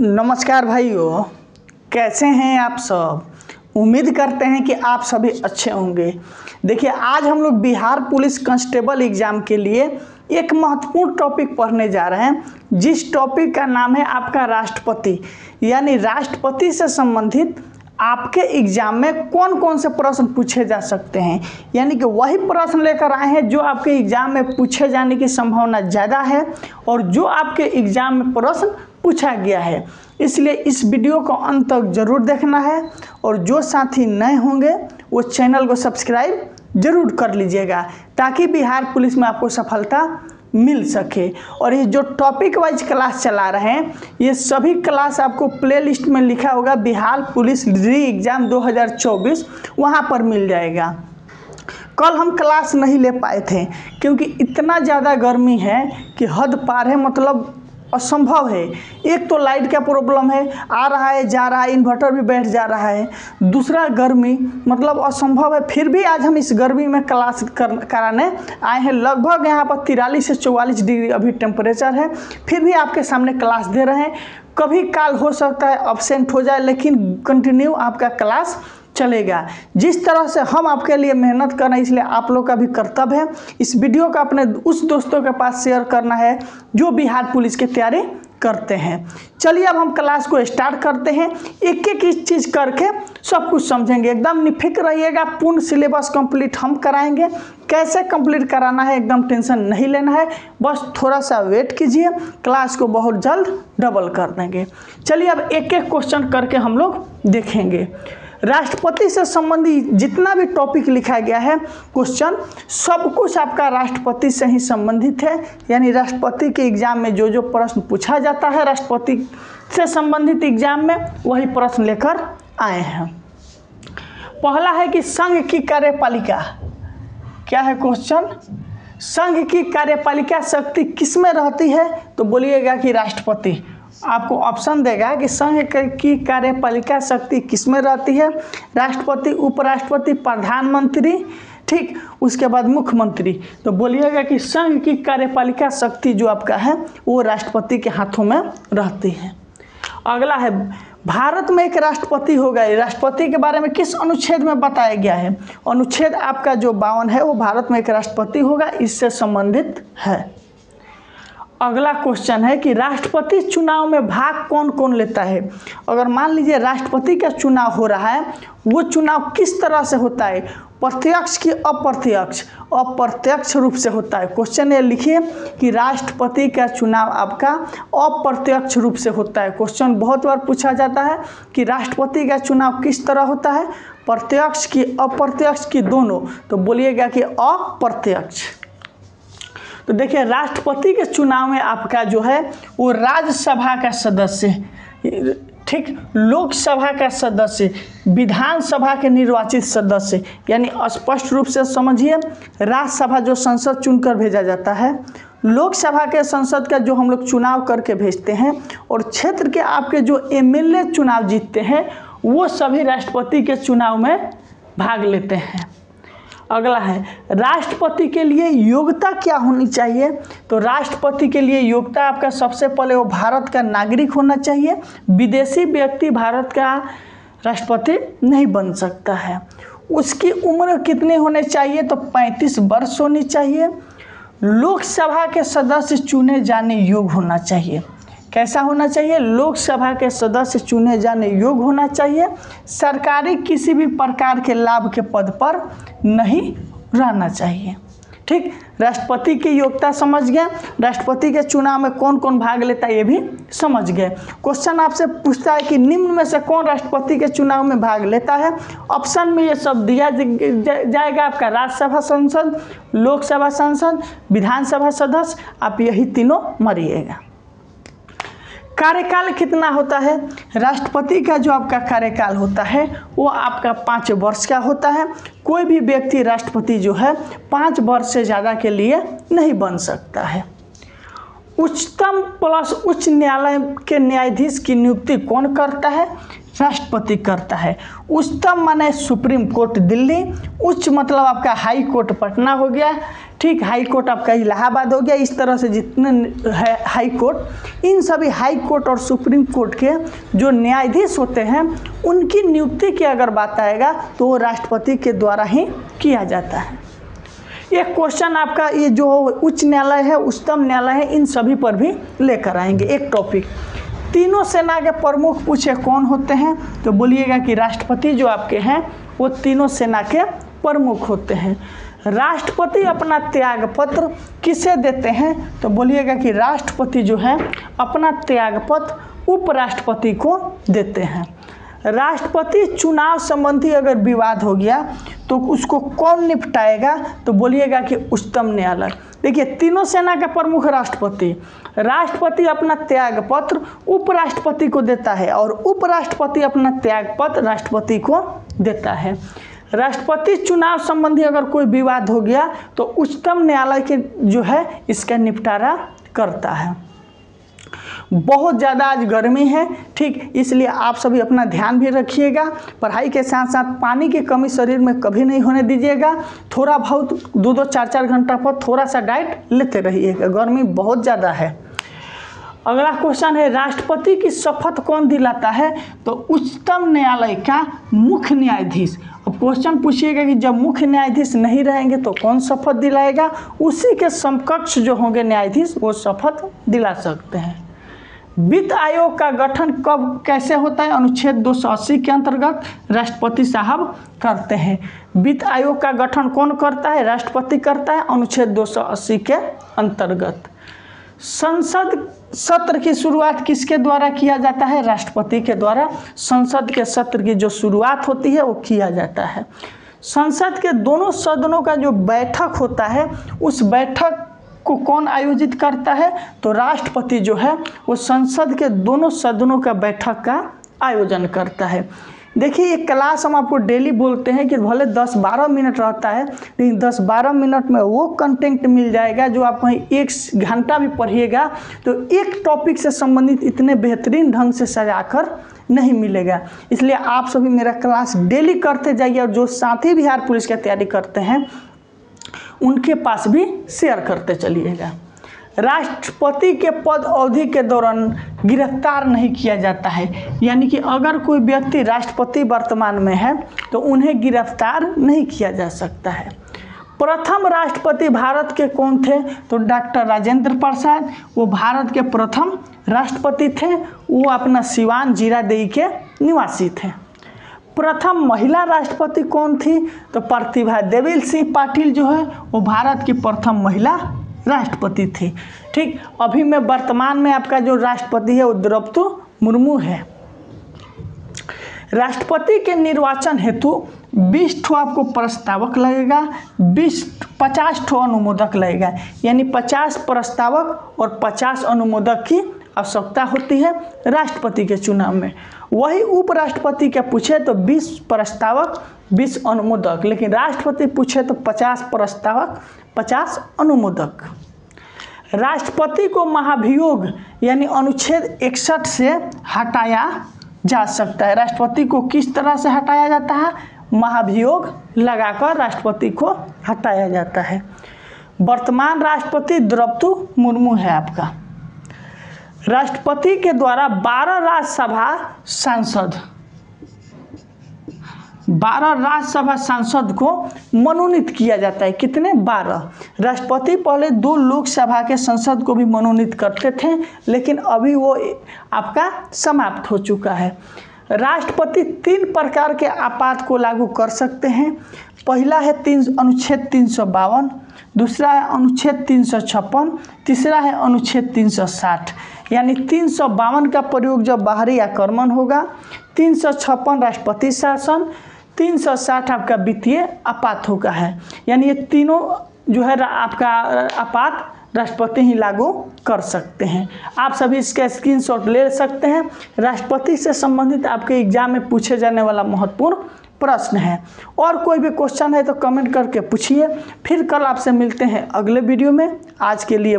नमस्कार भाइयों, कैसे हैं आप सब? उम्मीद करते हैं कि आप सभी अच्छे होंगे। देखिए, आज हम लोग बिहार पुलिस कांस्टेबल एग्ज़ाम के लिए एक महत्वपूर्ण टॉपिक पढ़ने जा रहे हैं, जिस टॉपिक का नाम है आपका राष्ट्रपति। यानी राष्ट्रपति से संबंधित आपके एग्ज़ाम में कौन कौन से प्रश्न पूछे जा सकते हैं? यानी कि वही प्रश्न लेकर आए हैं जो आपके एग्ज़ाम में पूछे जाने की संभावना ज़्यादा है और जो आपके एग्ज़ाम में प्रश्न पूछा गया है। इसलिए इस वीडियो को अंत तक ज़रूर देखना है और जो साथी नए होंगे, वो चैनल को सब्सक्राइब ज़रूर कर लीजिएगा ताकि बिहार पुलिस में आपको सफलता मिल सके। और ये जो टॉपिक वाइज क्लास चला रहे हैं, ये सभी क्लास आपको प्ले लिस्ट में लिखा होगा, बिहार पुलिस री एग्ज़ाम 2024 वहाँ पर मिल जाएगा। कल हम क्लास नहीं ले पाए थे, क्योंकि इतना ज़्यादा गर्मी है कि हद पार है मतलब असंभव है। एक तो लाइट का प्रॉब्लम है, आ रहा है, जा रहा है इन्वर्टर भी बैठ जा रहा है। दूसरा, गर्मी मतलब असंभव है। फिर भी आज हम इस गर्मी में क्लास कर, कराने आए हैं। लगभग यहाँ पर तिरालीस से चौवालीस डिग्री अभी टेम्परेचर है। फिर भी आपके सामने क्लास दे रहे हैं। कभी काल हो सकता है अब्सेंट हो जाए, लेकिन कंटिन्यू आपका क्लास चलेगा। जिस तरह से हम आपके लिए मेहनत कर रहे हैं, इसलिए आप लोग का भी कर्तव्य है। इस वीडियो का अपने उस दोस्तों के पास शेयर करना है, जो बिहार पुलिस की तैयारी करते हैं। चलिए अब हम क्लास को स्टार्ट करते हैं। एक एक चीज़ करके सब कुछ समझेंगे। एकदम निफिक्र रहिएगा, पूर्ण सिलेबस कंप्लीट हम कराएँगे। कैसे कंप्लीट कराना है, एकदम टेंशन नहीं लेना है। बस थोड़ा सा वेट कीजिए, क्लास को बहुत जल्द डबल कर देंगे। चलिए अब एक एक क्वेश्चन करके हम लोग देखेंगे। राष्ट्रपति से संबंधित जितना भी टॉपिक लिखा गया है क्वेश्चन सब कुछ आपका राष्ट्रपति से ही संबंधित है। यानी राष्ट्रपति के एग्ज़ाम में जो जो प्रश्न पूछा जाता है, राष्ट्रपति से संबंधित एग्ज़ाम में, वही प्रश्न लेकर आए हैं। पहला है कि संघ की कार्यपालिका। क्या है क्वेश्चन संघ की कार्यपालिका शक्ति किसमें रहती है? तो बोलिएगा कि राष्ट्रपति। आपको ऑप्शन देगा कि संघ की कार्यपालिका शक्ति किसमें रहती है? राष्ट्रपति, उपराष्ट्रपति, प्रधानमंत्री, ठीक? उसके बाद मुख्यमंत्री। तो बोलिएगा कि संघ की कार्यपालिका शक्ति जो आपका है, वो राष्ट्रपति के हाथों में रहती है। अगला है, भारत में एक राष्ट्रपति होगा राष्ट्रपति के बारे में किस अनुच्छेद में बताया गया है? अनुच्छेद आपका जो बावन है, वो भारत में एक राष्ट्रपति होगा, इससे संबंधित है। अगला क्वेश्चन है कि राष्ट्रपति चुनाव में भाग कौन कौन लेता है? अगर मान लीजिए राष्ट्रपति का चुनाव हो रहा है, वो चुनाव किस तरह से होता है? प्रत्यक्ष की अप्रत्यक्ष? अप्रत्यक्ष रूप से होता है। क्वेश्चन ये लिखिए कि राष्ट्रपति का चुनाव आपका अप्रत्यक्ष रूप से होता है। क्वेश्चन बहुत बार पूछा जाता है कि राष्ट्रपति का चुनाव किस तरह होता है? प्रत्यक्ष की अप्रत्यक्ष की दोनों? तो बोलिएगा कि अप्रत्यक्ष। तो देखिए, राष्ट्रपति के चुनाव में आपका जो है, वो राज्यसभा का सदस्य ठीक, लोकसभा का सदस्य, विधानसभा के निर्वाचित सदस्य, यानी स्पष्ट रूप से समझिए, राज्यसभा जो संसद चुनकर भेजा जाता है। लोकसभा के संसद का जो हम लोग चुनाव करके भेजते हैं, और क्षेत्र के आपके जो एमएलए चुनाव जीतते हैं, वो सभी राष्ट्रपति के चुनाव में भाग लेते हैं। अगला है, राष्ट्रपति के लिए योग्यता क्या होनी चाहिए? तो राष्ट्रपति के लिए योग्यता आपका सबसे पहले वो भारत का नागरिक होना चाहिए। विदेशी व्यक्ति भारत का राष्ट्रपति नहीं बन सकता है। उसकी उम्र कितनी होनी चाहिए? तो 35 वर्ष होनी चाहिए। लोकसभा के सदस्य चुने जाने योग्य होना चाहिए। कैसा होना चाहिए? लोकसभा के सदस्य चुने जाने योग्य होना चाहिए। सरकारी किसी भी प्रकार के लाभ के पद पर नहीं रहना चाहिए। ठीक? राष्ट्रपति की योग्यता समझ गए। राष्ट्रपति के चुनाव में कौन कौन भाग लेता है, ये भी समझ गए। क्वेश्चन आपसे पूछता है कि निम्न में से कौन राष्ट्रपति के चुनाव में भाग लेता है? ऑप्शन में ये सब दिया जाएगा आपका राज्यसभा सांसद, लोकसभा सांसद, विधानसभा सदस्य। आप यही तीनों मरिएगा कार्यकाल कितना होता है? राष्ट्रपति का जो आपका कार्यकाल होता है, वो आपका पाँच वर्ष का होता है। कोई भी व्यक्ति राष्ट्रपति जो है, पाँच वर्ष से ज़्यादा के लिए नहीं बन सकता है। उच्चतम प्लस उच्च न्यायालय के न्यायाधीश की नियुक्ति कौन करता है? राष्ट्रपति करता है। उच्चतम माने सुप्रीम कोर्ट दिल्ली, उच्च मतलब आपका हाई कोर्ट पटना हो गया ठीक हाई कोर्ट आपका इलाहाबाद हो गया। इस तरह से जितने हाई कोर्ट इन सभी हाई कोर्ट और सुप्रीम कोर्ट के जो न्यायाधीश होते हैं, उनकी नियुक्ति की अगर बात आएगा तो वो राष्ट्रपति के द्वारा ही किया जाता है। एक क्वेश्चन आपका, ये जो उच्च न्यायालय है, उच्चतम न्यायालय है, इन सभी पर भी लेकर आएँगे। एक टॉपिक तीनों सेना के प्रमुख पूछे कौन होते हैं? तो बोलिएगा कि राष्ट्रपति जो आपके हैं, वो तीनों सेना के प्रमुख होते हैं। राष्ट्रपति अपना त्याग पत्र किसे देते हैं? तो बोलिएगा कि राष्ट्रपति जो है, अपना त्याग पत्र उपराष्ट्रपति को देते हैं। राष्ट्रपति चुनाव संबंधी अगर विवाद हो गया तो उसको कौन निपटाएगा? तो बोलिएगा कि उच्चतम न्यायालय। देखिए, तीनों सेना का प्रमुख राष्ट्रपति राष्ट्रपति अपना त्याग पत्र उपराष्ट्रपति को देता है और उपराष्ट्रपति अपना त्याग पत्र राष्ट्रपति को देता है। राष्ट्रपति चुनाव संबंधी अगर कोई विवाद हो गया तो उच्चतम न्यायालय के जो है, इसका निपटारा करता है। बहुत ज़्यादा आज गर्मी है, ठीक, इसलिए आप सभी अपना ध्यान भी रखिएगा। पढ़ाई के साथ साथ पानी की कमी शरीर में कभी नहीं होने दीजिएगा। थोड़ा बहुत, दो दो, चार चार घंटा पर थोड़ा सा डाइट लेते रहिएगा। गर्मी बहुत ज़्यादा है। अगला क्वेश्चन है, राष्ट्रपति की शपथ कौन दिलाता है? तो उच्चतम न्यायालय का मुख्य न्यायाधीश। क्वेश्चन पूछिएगा कि जब मुख्य न्यायाधीश नहीं रहेंगे तो कौन शपथ दिलाएगा? उसी के समकक्ष जो होंगे न्यायाधीश, वो शपथ दिला सकते हैं। वित्त आयोग का गठन कब, कैसे होता है? अनुच्छेद 280 के अंतर्गत राष्ट्रपति साहब करते हैं। वित्त आयोग का गठन कौन करता है? राष्ट्रपति करता है अनुच्छेद 280 के अंतर्गत। संसद सत्र की शुरुआत किसके द्वारा किया जाता है? राष्ट्रपति के द्वारा। संसद के सत्र की जो शुरुआत होती है, वो किया जाता है। संसद के दोनों सदनों का जो बैठक होता है, उस बैठक को कौन आयोजित करता है? तो राष्ट्रपति जो है, वो संसद के दोनों सदनों का बैठक का आयोजन करता है। देखिए, ये क्लास हम आपको डेली बोलते हैं कि भले 10-12 मिनट रहता है, लेकिन 10-12 मिनट में वो कंटेंट मिल जाएगा जो आप कहीं एक घंटा भी पढ़िएगा तो एक टॉपिक से संबंधित इतने बेहतरीन ढंग से सजाकर नहीं मिलेगा। इसलिए आप सभी मेरा क्लास डेली करते जाइए और जो साथी बिहार पुलिस की तैयारी करते हैं, उनके पास भी शेयर करते चलिएगा। राष्ट्रपति के पद अवधि के दौरान गिरफ़्तार नहीं किया जाता है। यानी कि अगर कोई व्यक्ति राष्ट्रपति वर्तमान में है तो उन्हें गिरफ़्तार नहीं किया जा सकता है। प्रथम राष्ट्रपति भारत के कौन थे? तो डॉक्टर राजेंद्र प्रसाद। वो भारत के प्रथम राष्ट्रपति थे। वो अपना सिवान जीरादेई के निवासी थे। प्रथम महिला राष्ट्रपति कौन थी? तो प्रतिभा देवी सिंह पाटिल जो है, वो भारत की प्रथम महिला राष्ट्रपति थे। ठीक? अभी में वर्तमान में आपका जो राष्ट्रपति है वो द्रौपदी मुर्मू है। राष्ट्रपति के निर्वाचन हेतु बीस ठो आपको प्रस्तावक लगेगा, बीस, पचास ठो अनुमोदक लगेगा। यानी पचास प्रस्तावक और पचास अनुमोदक की आवश्यकता होती है राष्ट्रपति के चुनाव में। वही उपराष्ट्रपति के पूछे तो 20 प्रस्तावक 20 अनुमोदक, लेकिन राष्ट्रपति पूछे तो 50 प्रस्तावक 50 अनुमोदक। राष्ट्रपति को महाभियोग यानी अनुच्छेद इकसठ से हटाया जा सकता है। राष्ट्रपति को किस तरह से हटाया जाता है? महाभियोग लगाकर राष्ट्रपति को हटाया जाता है। वर्तमान राष्ट्रपति द्रौपदी मुर्मू है आपका। राष्ट्रपति के द्वारा 12 राज्यसभा सांसद। 12 राज्यसभा सांसद को मनोनीत किया जाता है। कितने? 12 राष्ट्रपति पहले दो लोकसभा के संसद को भी मनोनीत करते थे, लेकिन अभी वो आपका समाप्त हो चुका है। राष्ट्रपति तीन प्रकार के आपात को लागू कर सकते हैं। पहला है तीन, अनुच्छेद तीन सौ बावन, दूसरा है अनुच्छेद तीन सौ छप्पन, तीसरा है अनुच्छेद तीन सौ साठ। यानी तीन सौ बावन का प्रयोग जब बाहरी आक्रमण होगा, तीन सौ छप्पन राष्ट्रपति शासन, तीन सौ साठ आपका वित्तीय आपात होगा है। यानी ये तीनों जो है आपका आपात राष्ट्रपति ही लागू कर सकते हैं। आप सभी इसका स्क्रीनशॉट ले सकते हैं। राष्ट्रपति से संबंधित आपके एग्ज़ाम में पूछे जाने वाला महत्वपूर्ण प्रश्न है। और कोई भी क्वेश्चन है तो कमेंट करके पूछिए। फिर कल आपसे मिलते हैं अगले वीडियो में। आज के लिए